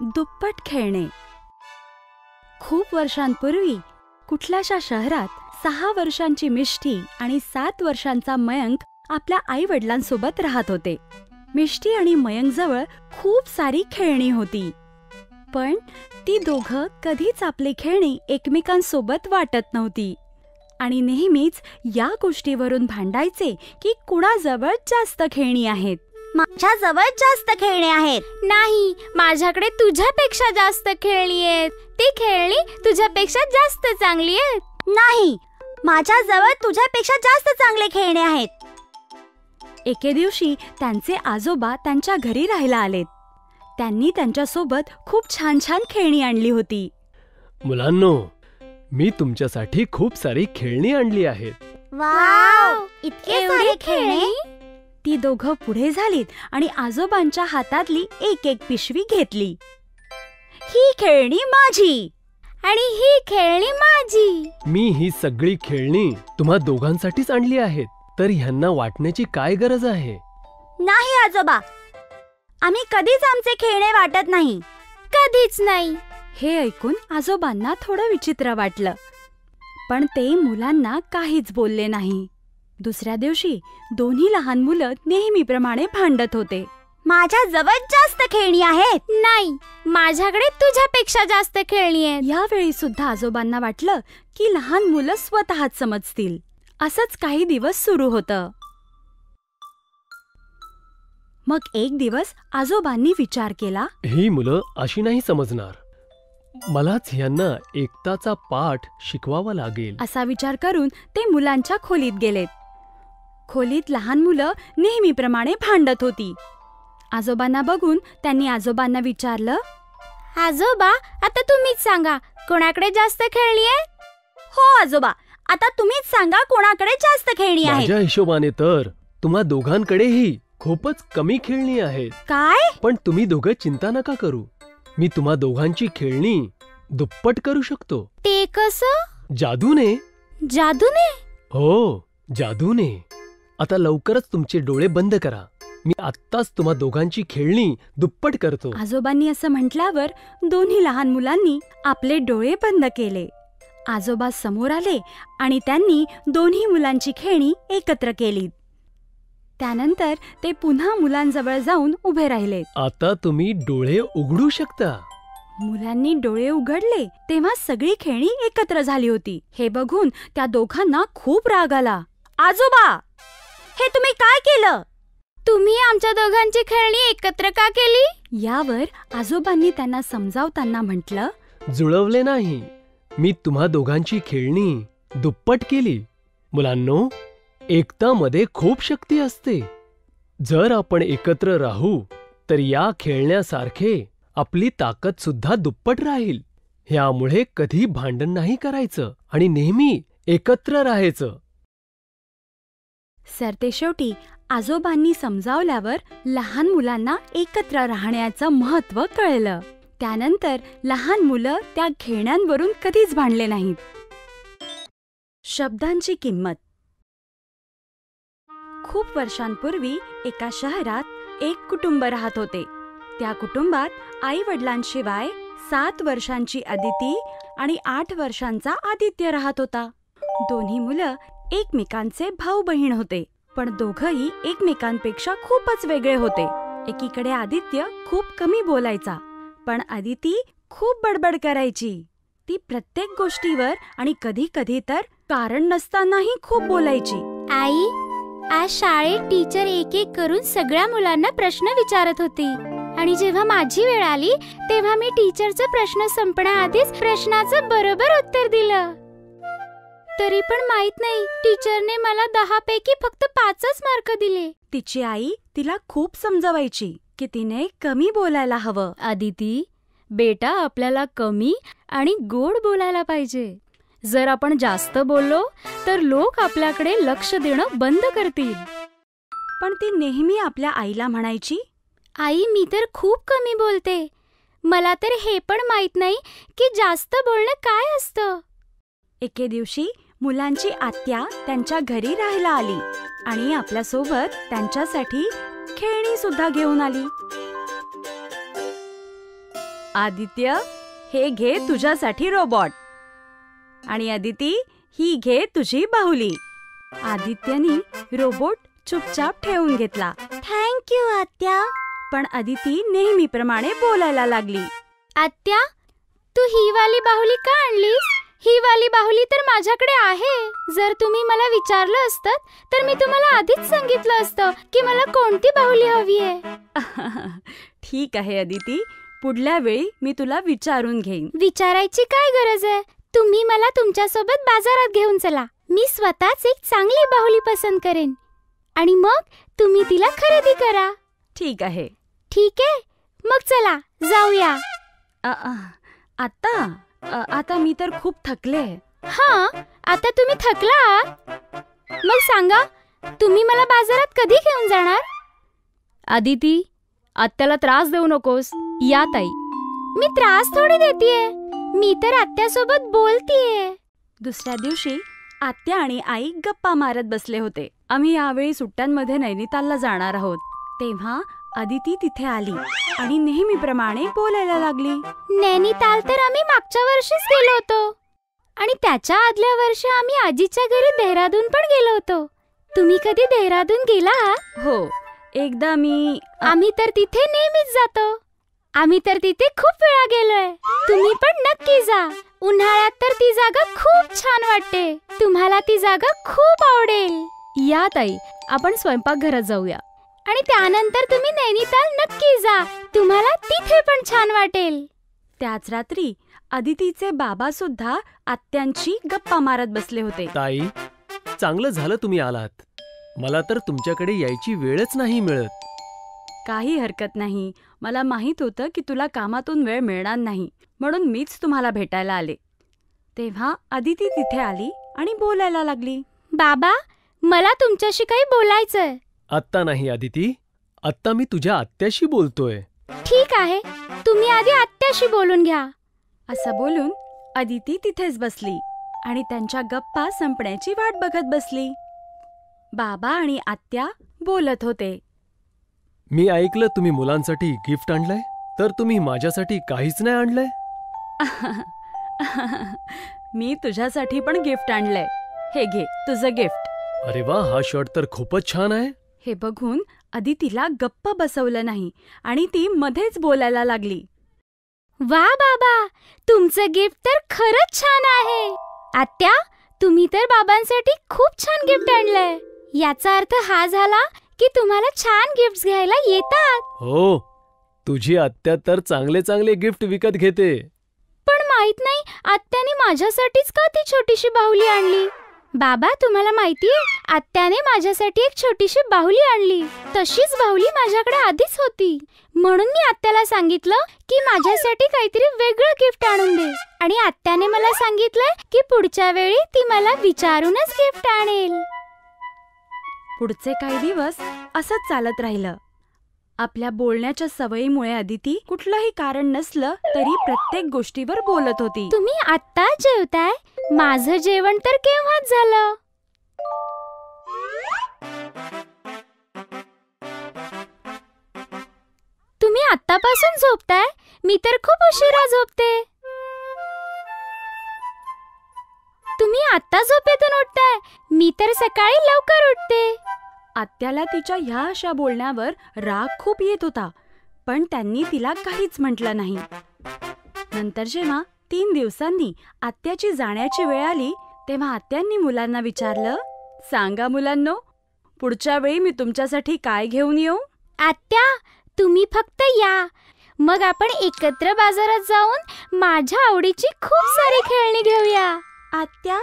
दुप्पट खेळणे. खूप वर्षांपूर्वी कुठल्याशा शहरात सहा वर्षांची मिष्टी आणि सात वर्षांचा मयंक आपल्या आई वडिलांसोबत राहत होते. मिष्टी आणि मयंक जवळ खूप सारी खेळणी होती. पण ती दोघं कधीच आपली खेळणी एकमेकांसोबत वाटत नव्हती. आणि नेहमीच या गोष्टीवरून भांडायचे की कुणाजवळ जास्त खेळणी आहेत. माझ्या जवळ जास्त खेळणे आहेत. नाही माझ्याकडे तुझ्यापेक्षा जास्त खेळणी आहेत. ती खेळणी तुझ्यापेक्षा जास्त चांगली आहेत. नाही माझ्या जवळ तुझ्यापेक्षा जास्त चांगले खेळणे आहेत. एके दिवशी त्यांचे आजोबा त्यांच्या घरी राहायला आलेत. त्यांनी त्यांच्यासोबत खूप छान छान खेळणी आणली होती. मुलांनो मी तुमच्यासाठी खूप सारी खेळणी आणली आहेत. वाव! इतके सारे खेळणे? ती दोघं पुढे झालीत आणि आजोबांच्या हातातली एक एक पिशवी घेतली. ही खेळणी माझी आणि ही खेळणी माझी. मी ही सगळी खेळणी तुम्हा दोघांसाठीच आणली आहेत. तर ह्यांना वाटण्याची काय गरज आहे? नाही आजोबा. आम्ही कधीच आमचे खेळणे वाटत नाही. कधीच नाही. हे ऐकून आजोबांना थोडं विचित्र वाटलं. पण ते मुलांना काहीच बोलले नाही. दुसऱ्या दिवशी दोन्ही लहान मुलं नेहमीप्रमाणे भांडत होते. माझ्या जवळ जास्त खेळणी आहेत. नाही माझ्याकडे तुझ्यापेक्षा जास्त खेळणी आहेत. यावेळी सुद्धा आजोबांना वाटलं की लहान मुलं स्वतःच समजतील. असंच काही दिवस सुरू होतं. मग एक दिवस आजोबांनी विचार केला ही मुलं अशी नाही समजणार. मलाच ह्यांना एकताचा पाठ शिकवावा लागेल. असा विचार करून ते मुलांच्या खोलीत गेलेत. खोलीत लहान मुलं नेहमीप्रमाणे भांडत होती. आजोबांना बघून त्यांनी आजोबांना विचारलं आजोबा आता तुम्हीच सांगा कोणाकडे जास्त खेळणी आहे? हो आजोबा आता तुम्हीच सांगा कोणाकडे जास्त खेळणी आहेत. माझ्या हिशोबाने तर तुम्हा दोघांकडेही खूपच कमी खेळणी आहेत. काय? पण तुम्ही दोघं चिंता नका करू. मी तुम्हा दोघांची खेळणी दुप्पट करू शकतो. ते कसं? जादूने. जादूने? हो जादूने. आता लवकरच तुमचे डोळे बंद करा. मी आत्ताच तुम्हा दोघांची खेळणी दुप्पट करतो. आजोबांनी असं म्हटल्यावर दोन्ही लहान मुलांनी आपले डोळे बंद केले. आजोबा समोर आले आणि त्यांनी दोन्ही मुलांची खेळणी एकत्र केली त्यानंतर ते पुन्हा मुलांजवळ जाऊन उभे राहिले. आता तुम्ही डोळे उघडू शकता. मुलांनी डोळे उघडले तेव्हा सगळी खेळणी एकत्र झाली होती. हे बघून त्या दोघांना खूप राग आला. आजोबा! हे तुम्ही काय केलं? तुम्ही आमच्या दोघांची खेळणी एकत्र का केली? यावर आजोबांनी त्यांना समजावताना म्हटलं जुळवले नाही. मी तुम्हा दोघांची खेळणी दुप्पट केली. मुलांनो एकतामध्ये खूप शक्ती असते. जर आपण एकत्र राहू तर या खेळण्यासारखे आपली ताकद सुद्धा दुप्पट राहील. ह्यामुळे कधी भांडण नाही करायचं आणि नेहमी एकत्र राहायचं. सरतेशेवटी आजोबांनी समजावल्यावर लहान मुलांना एकत्र राहण्याचं महत्त्व कळलं. त्यानंतर लहान मुलं त्या खेळण्यांवरून कधीच भांडले नाहीत. शब्दांची किंमत. खूप वर्षांपूर्वी एका शहरात एक कुटुंब राहत होते. त्या कुटुंबात आई वडिलांशिवाय सात वर्षांची अदिती आणि आठ वर्षांचा आदित्य राहत होता. दोन्ही मुलं एकमेकांचे भाऊ बहीण होते पण दोघही एकमेकांपेक्षा खूपच वेगळे होते. एकीकडे आदित्य खूप कमी बोलायचा पण आदिती खूप बडबड करायची. ती प्रत्येक गोष्टीवर आणि कधी कधी तर कारण नसतानाही खूप बोलायची. आई आज शाळेत टीचर एक एक करून सगळ्या मुलांना प्रश्न विचारत होती. आणि जेव्हा माझी वेळ आली तेव्हा मी टीचरचा प्रश्न संपण्याआधीच प्रश्नाचं बरोबर उत्तर दिलं. तरी पण माहीत नाही. टीचरने मला दहा पैकी फक्त पाचच मार्क दिले. तिची आई तिला खूप समजवायची की तिने कमी बोलायला हवं. अदिती बेटा आपल्याला कमी आणि गोड बोलायला पाहिजे. जर आपण जास्त बोललो तर लोक आपल्याकडे लक्ष देणं बंद करतील. पण ती नेहमी आपल्या आईला म्हणायची आई मी तर खूप कमी बोलते. मला तर हे पण माहीत नाही की जास्त बोलणं काय असतं? एके दिवशी मुलांची आत्या त्यांच्या घरी राहायला आली आणि आपल्यासोबत त्यांच्यासाठी खेळणी सुद्धा घेऊन आली. आदित्य हे घे तुझ्यासाठी रोबॉट आणि अदिती ही घे तुझी बाहुली. आदित्यनी रोबोट चुपचाप ठेवून घेतला. थँक्यू आत्या. पण अदिती नेहमीप्रमाणे बोलायला लागली. आत्या तू ही वाली बाहुली का आणलीस? ही वाली बाहुली तर माझ्याकडे आहे. जर तुम्ही मला विचारलं असतं तर मी तुम्हाला आधीच सांगितलं असतं की मला कोणती बाहुली हवी आहे. ठीक आहे अदिती. पुढल्या वेळी मी तुला विचारून घेईन. विचारायची काय गरज आहे? तुम्ही मला तुमच्यासोबत बाजारात घेऊन चला. मी स्वतःच एक चांगली बाहुली पसंत करेन. आणि मग तुम्ही तिला खरेदी करा. ठीक आहे. ठीक आहे? मग चला जाऊया. आता? आता मी तर खूप थकले. हा आता तुम्ही थकला? मग सांगा तुम्ही मला बाजारात कधी घेऊन जाणार? आदिती आत्याला त्रास देऊ नकोस. या ताई. मी त्रास थोडी देतीये. मी तर आत्यासोबत बोलतीये. दुसऱ्या दिवशी आत्या आणि आई गप्पा मारत बसले होते. आम्ही यावेळी सुट्ट्यांमध्ये नैनितालला जाणार आहोत. तेव्हा अदिती तिथे आली आणि नेहमीप्रमाणे बोलायला लागली. नैनिताल तर आम्ही मागच्या वर्षीच गेलो होतो. आणि त्याच्या आदल्या वर्षी आम्ही आजीच्या घरी देहरादून पण गेलो होतो. तुम्ही कधी देहरादून गेला? हो एकदा मी आम्ही तर तिथे नेहमीच जातो. आम्ही तर तिथे खूप वेळा गेलोय. तुम्ही पण नक्की जा. उन्हाळ्यात तर ती जागा खूप छान वाटते. तुम्हाला ती जागा खूप आवडेल. या ताई आपण स्वयंपाकघरात जाऊया. आणि त्यानंतर तुम्ही नैनिताल नक्की जा. तुम्हाला तिथे पण छान वाटेल. त्याच रात्री अदितीचे बाबा सुद्धा आत्यांची गप्पा मारत बसले होते. ताई चांगलं झालं तुम्ही आलात. मला तर तुमच्याकडे यायची वेळच नाही मिळत. काही हरकत नाही. मला माहीत होतं की तुला कामातून वेळ मिळणार नाही. म्हणून मीच तुम्हाला भेटायला आले. तेव्हा अदिती तिथे आली आणि बोलायला लागली. बाबा मला तुमच्याशी काही बोलायचंय. आत्ता नाही आदिती. आत्ता मी तुझ्या आत्याशी बोलतोय. ठीक आहे. तुम्ही आधी आत्याशी बोलून घ्या. असं बोलून अदिती तिथेच बसली आणि त्यांच्या गप्पा संपण्याची वाट बघत बसली. बाबा आणि आत्या बोलत होते. मी ऐकलं तुम्ही मुलांसाठी गिफ्ट आणलंय तर तुम्ही माझ्यासाठी काहीच नाही आणलंय? मी तुझ्यासाठी पण गिफ्ट आणलंय. हे घे तुझं गिफ्ट. अरे वा हा शर्ट तर खूपच छान आहे. हे बघून अदितीला गप्प बसवलं नाही आणि ती मध्येच बोलायला लागली. वा बाबा तुमचं गिफ्ट तर खरंच छान आहे. आत्या तुम्ही तर बाबांसाठी खूप छान गिफ्ट आणलंय. याचा अर्थ हा झाला की तुम्हाला छान गिफ्ट घ्यायला येतात. हो तुझी आत्या तर चांगले चांगले गिफ्ट विकत घेते. पण माहीत नाही आत्याने माझ्यासाठीच का ती छोटीशी बाहुली आणली? बाबा तुम्हाला माहितीये आत्याने माझ्यासाठी एक छोटीशी बाहुली आणली. तशीच बाहुली माझ्याकडे आधीच होती. म्हणून मी आत्याला सांगितलं की माझ्यासाठी काहीतरी वेगळं गिफ्ट आणून दे. आणि आत्याने मला सांगितलंय की पुढच्या वेळी ती मला विचारूनच गिफ्ट आणेल. पुढचे काही दिवस असंच चालत राहिलं. आपल्या बोलण्याच्या सवयीमुळे अदिती कुठलंही कारण नसलं तरी प्रत्येक गोष्टीवर बोलत होती. तुम्ही आत्ता जेवताय? माझं जेवण तर केव्हाच झालं? तुम्ही आत्तापासून झोपताय? मी तर खूप उशिरा झोपते. तुम्ही आत्ता झोपेतून उठताय? मी तर सकाळी लवकर उठते. आत्याला तिच्या ह्या अशा बोलण्यावर राग खूप येत होता पण त्यांनी तिला काहीच म्हटलं नाही. नंतर जेव्हा तीन दिवसांनी आत्याची जाण्याची वेळ आली तेव्हा आत्यांनी मुलांना विचारलं सांगा मुलांनो पुढच्या वेळी मी तुमच्यासाठी काय घेऊन येऊ? आत्या तुम्ही फक्त या. मग आपण एकत्र बाजारात जाऊन माझ्या आवडीची खूप सारी खेळणी घेऊया. आत्या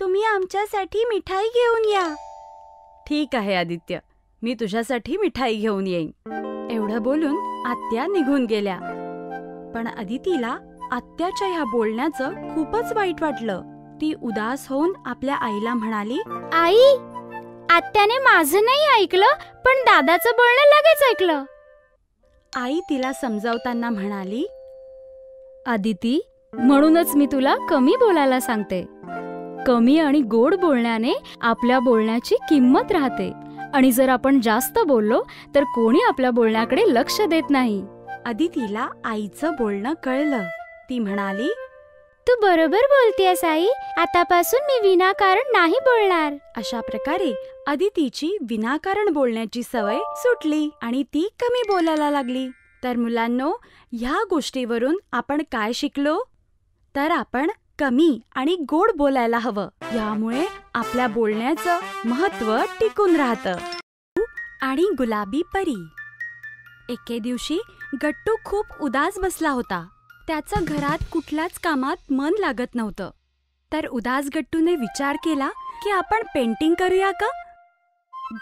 तुम्ही आमच्यासाठी मिठाई घेऊन या. ठीक आहे आदित्य. मी तुझ्यासाठी मिठाई घेऊन येईन. एवढं बोलून आत्या निघून गेल्या. पण अदितीला आत्याच्या ह्या बोलण्याचं खूपच वाईट वाटलं. ती उदास होऊन आपल्या आईला म्हणाली आई आत्याने माझं नाही ऐकलं पण दादाचं बोलणं लगेच ऐकलं. आई तिला समजावताना म्हणाली आदिती म्हणूनच मी तुला कमी बोलायला सांगते. कमी आणि गोड बोलण्याने आपल्या बोलण्याची किंमत राहते. आणि जर आपण जास्त बोललो तर कोणी आपल्या बोलण्याकडे लक्ष देत नाही. अदितीला आईचं बोलणं कळलं. ती म्हणाली तू बरोबर बोलतेस आई. आतापासून मी विनाकारण नाही बोलणार. अशा प्रकारे अदितीची विनाकारण बोलण्याची सवय सुटली आणि ती कमी बोलायला लागली. तर मुलांनो ह्या गोष्टीवरून आपण काय शिकलो? तर आपण कमी आणि गोड बोलायला हवं. यामुळे आपल्या बोलण्याचं महत्त्व टिकून राहतं. आणि गुलाबी परी. एके दिवशी गट्टू खूप उदास बसला होता. त्याचं घरात कुठल्याच कामात मन लागत नव्हतं. तर उदास गट्टूने विचार केला की आपण पेंटिंग करूया का?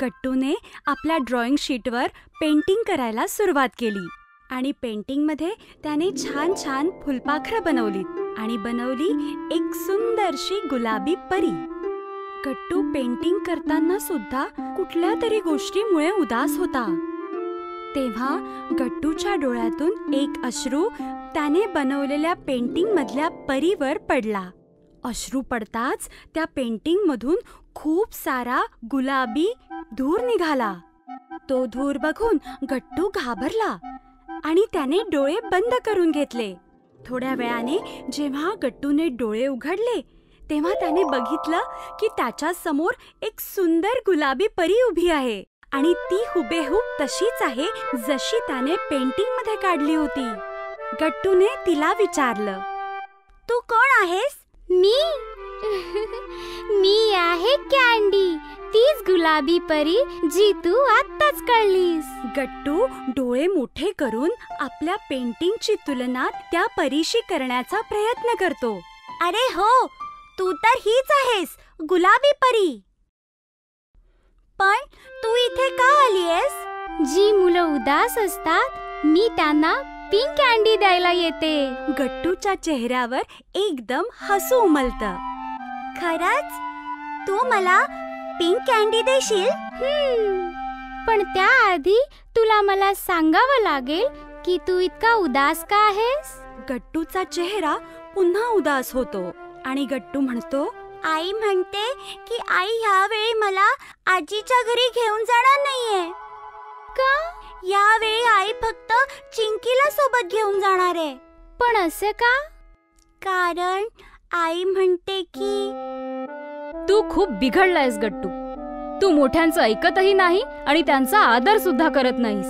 गट्टूने आपल्या ड्रॉइंग शीटवर पेंटिंग करायला सुरुवात केली. आणि पेंटिंगमध्ये त्याने छान छान फुलपाखरं बनवली आणि बनवली एक सुंदरशी गुलाबी परी. गट्टू पेंटिंग करताना सुद्धा कुठल्या तरी गोष्टीमुळे उदास होता. तेव्हा गट्टूच्या डोळ्यातून एक अश्रू त्याने बनवलेल्या पेंटिंग मधल्या परीवर पडला. अश्रू पडताच त्या पेंटिंग मधून खूप सारा गुलाबी धूर निघाला. तो धूर बघून गट्टू घाबरला. आणि त्याने डोळे बंद करून घेतले. थोड्या वेळाने जेव्हा गट्टूने डोळे उघडले तेव्हा त्याने बघितलं की त्याच्यासमोर एक सुंदर गुलाबी परी उभी आहे आणि ती हुबेहूब तशीच आहे जशी त्याने पेंटिंगमध्ये काढली होती. गट्टूने तिला विचारलं तू कोण आहेस? मी? मी आहे कॅन्डी. तीच गुलाबी परी जी तू आत्ताच कळलीस. गट्टू डोळे मोठे करून आपल्या पेंटिंगची तुलना त्या परीशी करण्याचा प्रयत्न करतो. अरे हो तू तर हीच आहेस गुलाबी परी. पण तू इथे का आलीयस? जी मुलं उदास असतात मी त्यांना पिंक कॅन्डी द्यायला येते. गट्टूच्या चेहऱ्यावर एकदम हसू उमलतं. खरंच? तू मला पिंक कॅन्डी देशील? हम्म. पण त्याआधी तुला मला सांगावं लागेल की तू इतका उदास का आहेस? गट्टूचा चेहरा पुन्हा उदास होतो आणि गट्टू म्हणतो आई म्हणते की आई ह्यावेळी मला आजीच्या घरी घेऊन जाणार नाहीये. का? यावेळी आई फक्त चिंकीला सोबत घेऊन जाणार आहे. पण असे का? कारण आई म्हणते की तू खूप बिघडलायस गट्टू. तू मोठ्यांचं ऐकतही नाही आणि त्यांचा आदर सुद्धा करत नाहीस.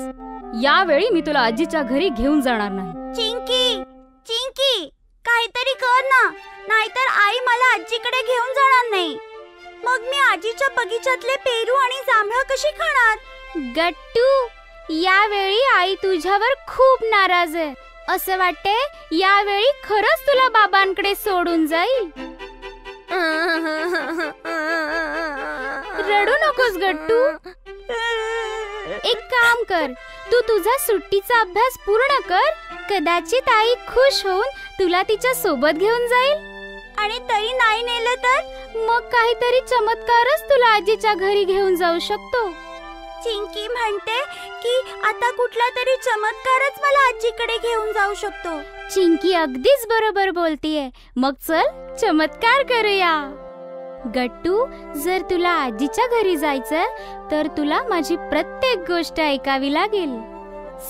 यावेळी मी तुला आजीच्या घरी घेऊन जाणार नाही. चिंकी चिंकी काहीतरी कर ना. नाहीतर आई मला आजीकडे घेऊन जाणार नाही. मग मी आजीच्या बगीच्यातले पेरू आणि जांभळं कशी खाणार? गट्टू यावेळी आई तुझ्यावर खूप नाराज आहे. असं वाटते यावेळी खरंच तुला बाबांकडे सोडून जाईल. रडू नकोस गट्टू. एक काम कर तू तुझा सुट्टीचा अभ्यास पूर्ण कर. कदाचित आई खुश होऊन तुला तिच्या सोबत घेऊन जाईल. आणि तरी नाही नेलं तर मग काहीतरी चमत्कारच तुला आजीच्या घरी घेऊन जाऊ शकतो. चिंकी म्हणते की आता कुठला तरी चमत्कारच मला आजीकडे घेऊन जाऊ शकतो. चिंकी अगदीच बरोबर बोलतीये. मग चल चमत्कार करूया. गट्टू जर तुला आजीच्या घरी जायचं तर तुला माझी प्रत्येक गोष्ट ऐकावी लागेल.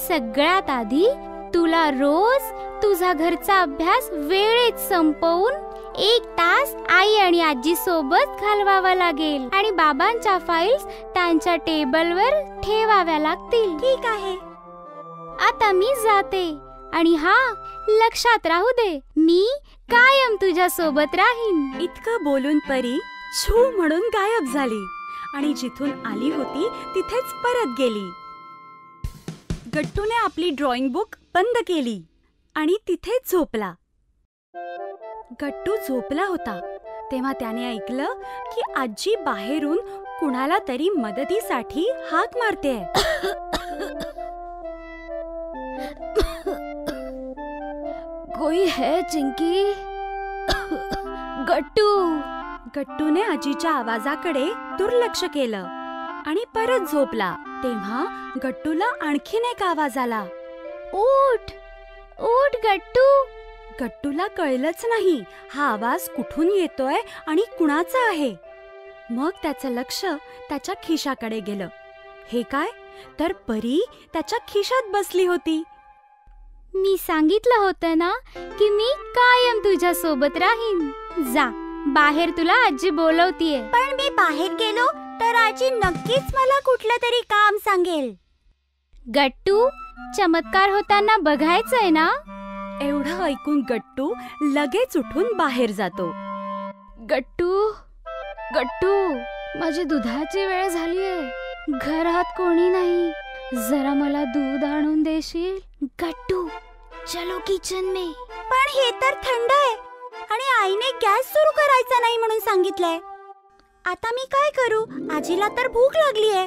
सगळ्यात आधी तुला रोज तुझा घरचा अभ्यास वेळेत संपवून एक तास आई आणि आजी सोबत घालवावा लागेल आणि बाबांच्या फाईल्स त्यांच्या टेबलवर ठेवाव्या लागतील. ठीक आहे. आता मी जाते आणि हा लक्षात राहू दे मी कायम तुझ्या सोबत राहीन. इतकं बोलून परी छू म्हणून गायब झाली आणि जिथून आली होती तिथेच परत गेली. गट्टूने आपली ड्रॉइंग बुक बंद केली आणि तिथेच झोपला. गट्टू झोपला होता. तेव्हा त्याने ऐकलं की आजी बाहेरून कुणाला तरी मदतीसाठी हाक मारते. कोई है चिंकी गट्टू! गट्टूने आजीच्या आवाजाकडे दुर्लक्ष केलं आणि परत झोपला. तेव्हा गट्टूला आणखीन एक आवाज आला. उठ! उठ गट्टू! गट्टूला कळलंच नाही. हा आवाज कुठून येतोय आणि कुणाचा आहे? मग त्याचं लक्ष त्याच्या खिशाकडे गेलं. हे काय? तर परी त्याच्या खिशात बसली होती. मी सांगितलं होतं ना की मी कायम तुझ्या सोबत राहीन. जा बाहेर तुला आजी बोलवतीये. पण मी बाहेर गेलो तर आजी नक्कीच मला कुठलं तरी काम सांगेल. गट्टू चमत्कार होताना बघायचंय ना? एवढं ऐकून गट्टू लगेच उठून बाहेर जातो. गट्टू गट्टू माझी दुधाची वेळ झालीये. घरात कोणी नाही. जरा मला दूध आणून देशील? गट्टू चलो किचन में. पण हे तर थंड आहे. आणि आईने गॅस सुरू करायचा नाही म्हणून सांगितलंय. आता मी काय करू? आजीला तर भूक लागली आहे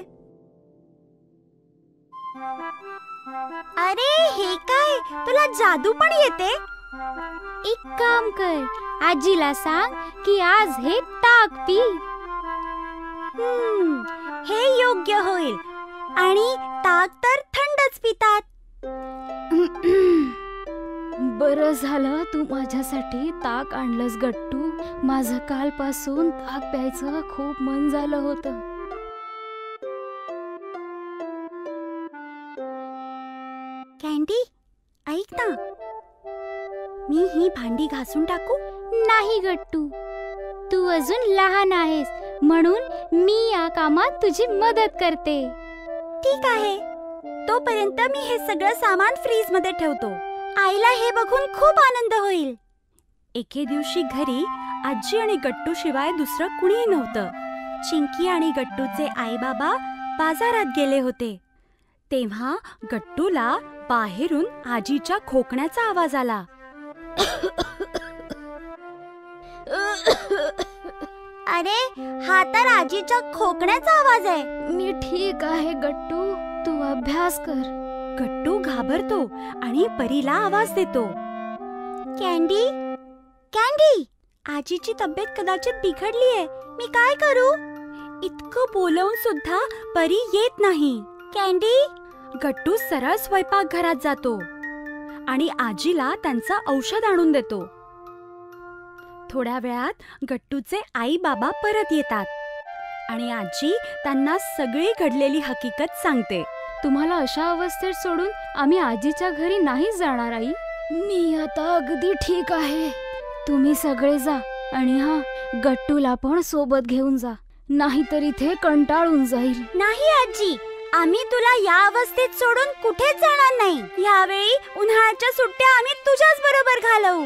अरे हे काय? तुला जादू पण येते? एक काम कर आजीला सांग की आज हे ताक पी. हम्म, हे योग्य होईल. आणि ताक तर थंडच पितात. बरं झालं तू माझ्यासाठी ताक आणलंस गट्टू. माझं कालपासून ताक प्यायचं खूप मन झालं होतं. ऐक ना. मी ही भांडी घासून टाकू? नाही गट्टू. तू अजून लहान आहेस म्हणून मी या कामात तुझी मदत करते. ठीक आहे. तोपर्यंत मी हे सगळं सामान फ्रीजमध्ये ठेवतो. आईला हे बघून खूप आनंद होईल. एके दिवशी घरी आजी आणि गट्टू शिवाय दुसरं कुणीही नव्हतं. चिंकी आणि गट्टूचे आई बाबा बाजारात गेले होते. तेव्हा गट्टूला बाहेरून आजीच्या खोकण्याचा आवाज आला. अरे हा तर आजीच्या खोकण्याचा आवाज आहे. मी ठीक आहे गट्टू. तू अभ्यास कर. गट्टू घाबरतो आणि परीला आवाज देतो. कॅन्डी? कॅन्डी आजीची तब्येत कदाचित बिघडली आहे मी काय करू? इतकं बोलवून सुद्धा परी येत नाही. कॅन्डी? गट्टू सरळ स्वयंपाक घरात जातो आणि आजीला त्यांचं औषध आणून देतो. थोड्या वेळात गट्टूचे आई बाबा परत येतात आणि आजी त्यांना सगळी घडलेली हकीकत सांगते. तुम्हाला अशा अवस्थेत सोडून आम्ही आजीच्या घरी नाही जाणार आई. मी आता अगदी ठीक आहे. तुम्ही सगळे जा आणि हा गट्टूला पण सोबत घेऊन जा. नाहीतर इथे कंटाळून जाईल. नाही आजी. आम्ही तुला या अवस्थेत सोडून कुठेच जाणार नाही? यावेळी उन्हाळ्याच्या सुट्ट्या आम्ही तुझ्याच बरोबर घालवू.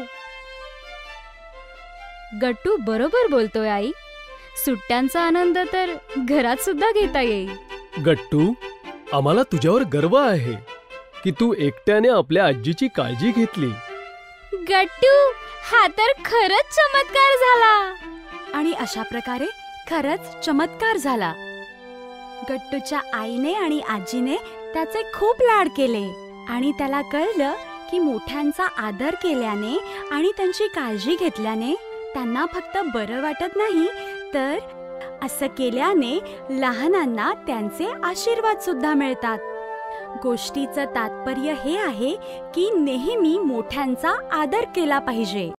गट्टू बरोबर बोलतोय आई. सुट्ट्यांचा आनंद तर घरात सुद्धा घेता येईल. गट्टू आम्हाला तुझ्यावर गर्व आहे की तू एकट्याने आपल्या आजीची काळजी घेतली. गट्टू हा तर खरंच चमत्कार झाला. आणि अशा प्रकारे खरंच चमत्कार झाला. गट्टूच्या आईने आणि आजीने त्याचे खूप लाड केले आणि त्याला कळलं की मोठ्यांचा आदर केल्याने आणि त्यांची काळजी घेतल्याने त्यांना फक्त बरं वाटत नाही तर असं केल्याने लहानांना त्यांचे आशीर्वाद सुद्धा मिळतात. गोष्टीचं तात्पर्य हे आहे की नेहमी मोठ्यांचा आदर केला पाहिजे.